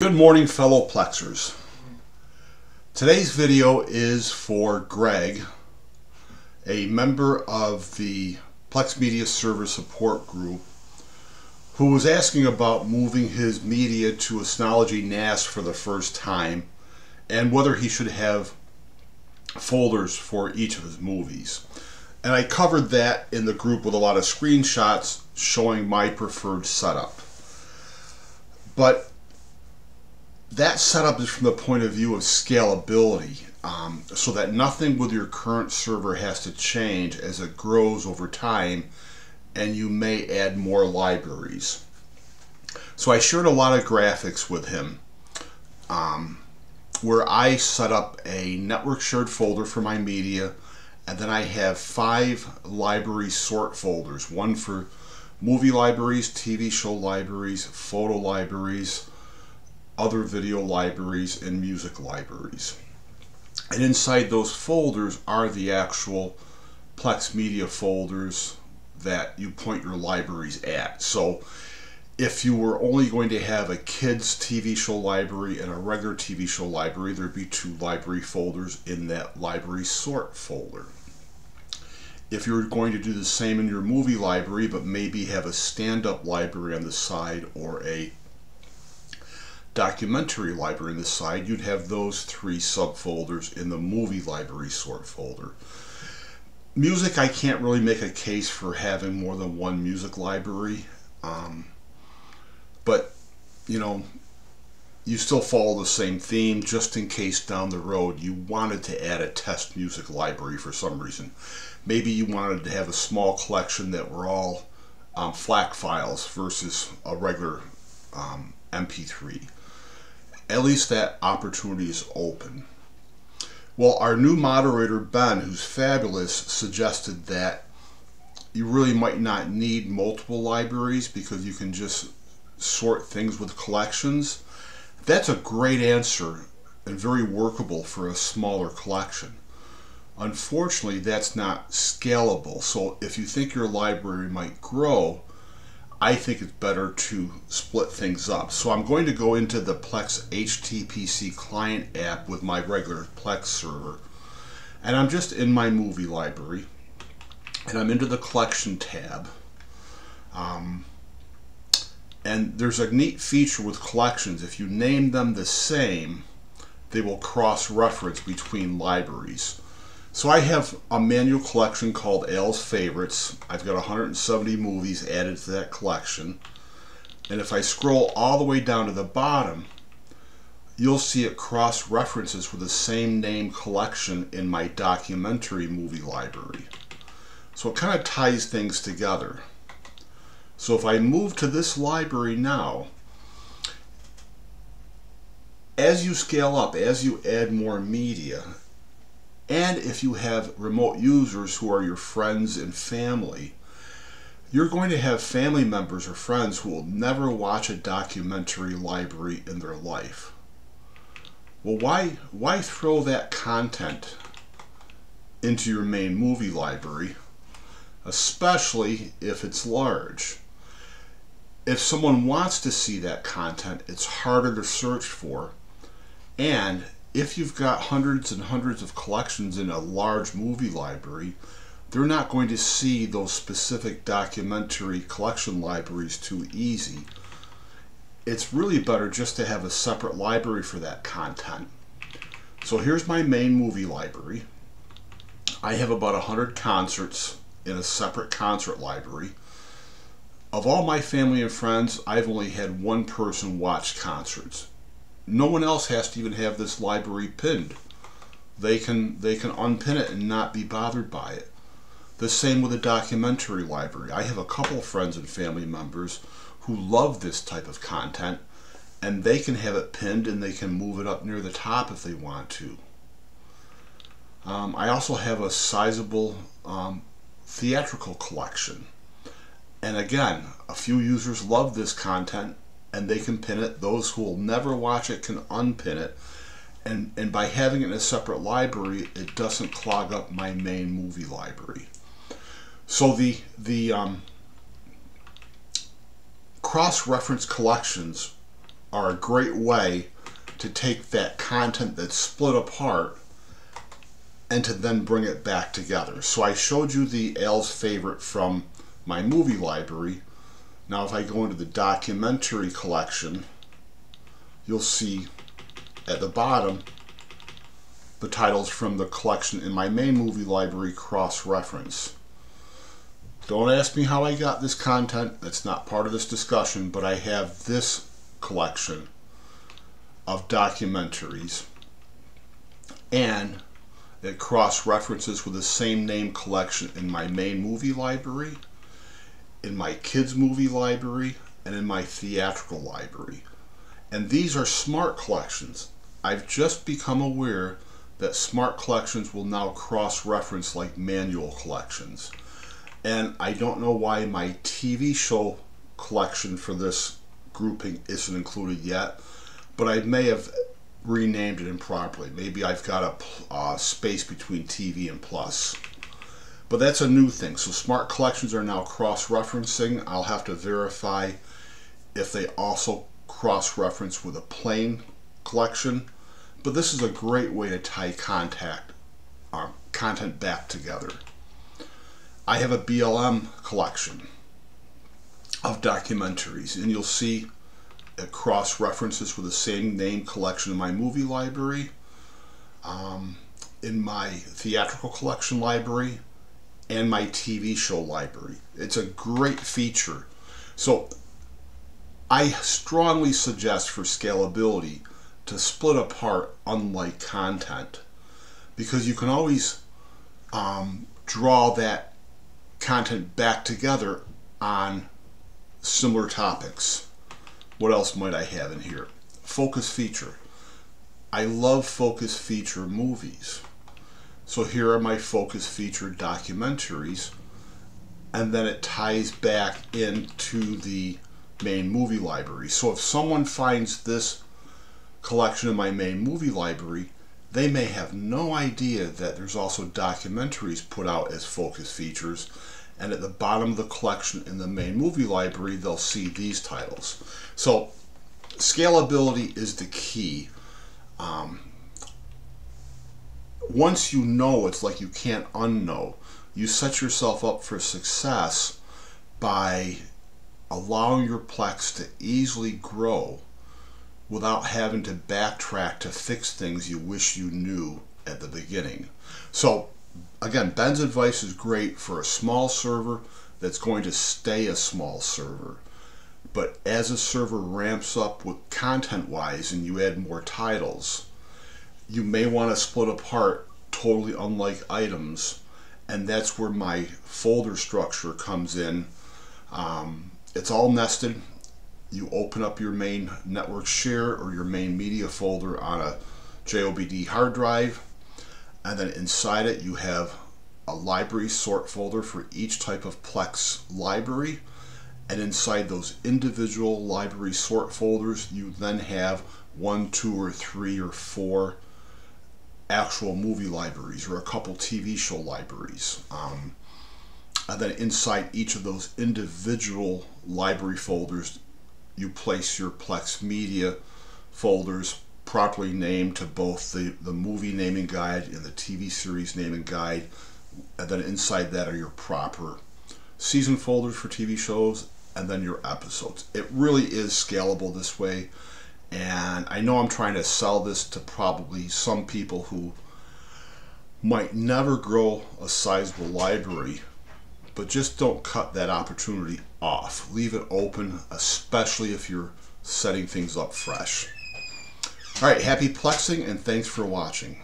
Good morning fellow Plexers. Today's video is for Greg, a member of the Plex Media Server Support Group who was asking about moving his media to Synology NAS for the first time and whether he should have folders for each of his movies. And I covered that in the group with a lot of screenshots showing my preferred setup. But that setup is from the point of view of scalability um, so that nothing with your current server has to change as it grows over time and you may add more libraries. So I shared a lot of graphics with him um, where I set up a network shared folder for my media and then I have five library sort folders, one for movie libraries, TV show libraries, photo libraries, other video libraries, and music libraries. And inside those folders are the actual Plex Media folders that you point your libraries at. So if you were only going to have a kids TV show library and a regular TV show library, there'd be two library folders in that library sort folder. If you're going to do the same in your movie library, but maybe have a stand-up library on the side or a documentary library on the side, you'd have those three subfolders in the movie library sort folder. Music, I can't really make a case for having more than one music library. Um, but, you know, you still follow the same theme just in case down the road you wanted to add a test music library for some reason. Maybe you wanted to have a small collection that were all um, FLAC files versus a regular um, MP3 at least that opportunity is open. Well, our new moderator, Ben, who's fabulous, suggested that you really might not need multiple libraries because you can just sort things with collections. That's a great answer and very workable for a smaller collection. Unfortunately, that's not scalable. So if you think your library might grow, I think it's better to split things up. So I'm going to go into the Plex HTPC client app with my regular Plex server. And I'm just in my movie library. And I'm into the collection tab. Um, and there's a neat feature with collections. If you name them the same, they will cross-reference between libraries. So I have a manual collection called Al's Favorites. I've got 170 movies added to that collection. And if I scroll all the way down to the bottom, you'll see it cross-references with the same name collection in my documentary movie library. So it kind of ties things together. So if I move to this library now, as you scale up, as you add more media, and if you have remote users who are your friends and family, you're going to have family members or friends who will never watch a documentary library in their life. Well, why, why throw that content into your main movie library, especially if it's large? If someone wants to see that content, it's harder to search for, and if you've got hundreds and hundreds of collections in a large movie library, they're not going to see those specific documentary collection libraries too easy. It's really better just to have a separate library for that content. So here's my main movie library. I have about 100 concerts in a separate concert library. Of all my family and friends, I've only had one person watch concerts no one else has to even have this library pinned. They can they can unpin it and not be bothered by it. The same with a documentary library. I have a couple friends and family members who love this type of content and they can have it pinned and they can move it up near the top if they want to. Um, I also have a sizable um, theatrical collection. And again, a few users love this content and they can pin it. Those who will never watch it can unpin it. And, and by having it in a separate library, it doesn't clog up my main movie library. So the, the um, cross-reference collections are a great way to take that content that's split apart and to then bring it back together. So I showed you the Al's favorite from my movie library. Now if I go into the documentary collection, you'll see at the bottom the titles from the collection in my main movie library cross-reference. Don't ask me how I got this content, that's not part of this discussion, but I have this collection of documentaries. And it cross-references with the same name collection in my main movie library, in my kids movie library, and in my theatrical library. And these are smart collections. I've just become aware that smart collections will now cross-reference like manual collections. And I don't know why my TV show collection for this grouping isn't included yet, but I may have renamed it improperly. Maybe I've got a uh, space between TV and plus. But that's a new thing. So smart collections are now cross-referencing. I'll have to verify if they also cross-reference with a plain collection. But this is a great way to tie contact um, content back together. I have a BLM collection of documentaries and you'll see it cross references with the same name collection in my movie library, um, in my theatrical collection library, and my TV show library. It's a great feature. So I strongly suggest for scalability to split apart unlike content because you can always um, draw that content back together on similar topics. What else might I have in here? Focus feature. I love focus feature movies. So here are my focus feature documentaries and then it ties back into the main movie library. So if someone finds this collection in my main movie library, they may have no idea that there's also documentaries put out as focus features and at the bottom of the collection in the main movie library they'll see these titles. So scalability is the key. Um, once you know, it's like you can't unknow. You set yourself up for success by allowing your Plex to easily grow without having to backtrack to fix things you wish you knew at the beginning. So again, Ben's advice is great for a small server that's going to stay a small server. But as a server ramps up with content wise and you add more titles, you may want to split apart totally unlike items. And that's where my folder structure comes in. Um, it's all nested. You open up your main network share or your main media folder on a JOBD hard drive and then inside it you have a library sort folder for each type of Plex library and inside those individual library sort folders you then have one, two, or three, or four actual movie libraries or a couple TV show libraries. Um, and then inside each of those individual library folders you place your Plex media folders properly named to both the, the movie naming guide and the TV series naming guide. And then inside that are your proper season folders for TV shows and then your episodes. It really is scalable this way. And I know I'm trying to sell this to probably some people who might never grow a sizable library, but just don't cut that opportunity off. Leave it open, especially if you're setting things up fresh. All right, happy plexing and thanks for watching.